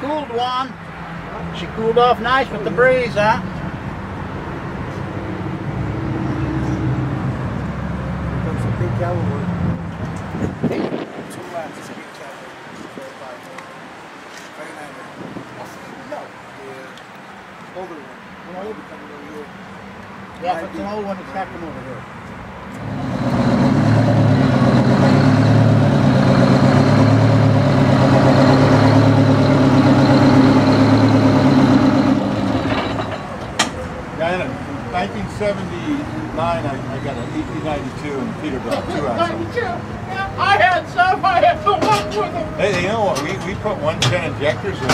cooled one. She cooled off nice with the breeze, huh? Comes a big yellow one. Two laps, big cat. Very fine. Very nice. No. Yeah. Older one. Well, he'll be coming over here. Yeah, if it's an old one, it's not come over here. In 1979, I, I got an 1892 in Peterbilt, two axle. I had some, I had to work with them. Hey, you know what? We, we put 110 injectors in,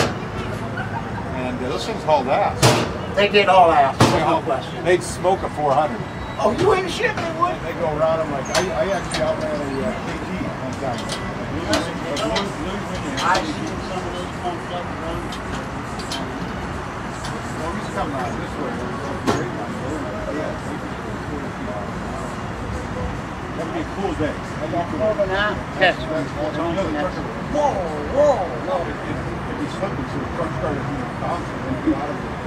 and uh, those things hauled ass. They did all ass, no question. They'd smoke a 400. Oh, you ain't shit, they would. They go around them like I, I actually outran a uh, KT one time. I seen some of those pumped up runs. Well, he's coming out this way. That'd be a cool day. Over now? Yes. Whoa, whoa, slipping, so the truck started, you know, bouncing, and out of it.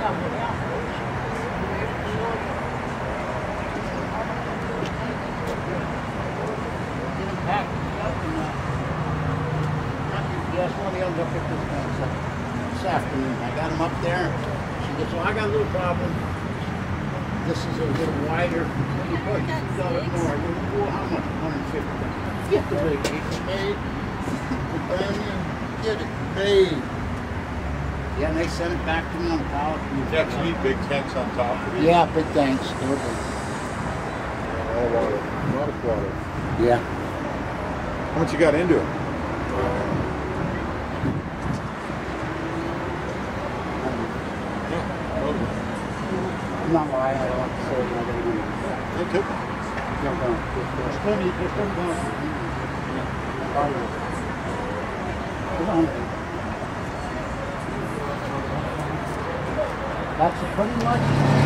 Yes, one of the others up at this, afternoon. I got them up there. She goes, oh, well, I got a little problem. This is a little wider. You put? Two dollars more. How much? Hundred and fifty. Get the brand new. Get it paid. Yeah, and they sent it back to me on pallet. You got to week, big tanks on top of it. Yeah, big tanks. They. All water, a lot of water. Yeah. How much you got into it? Not why I don't want to say it, I'm going to do it. Okay. No, on. There's plenty, Buddy Mike.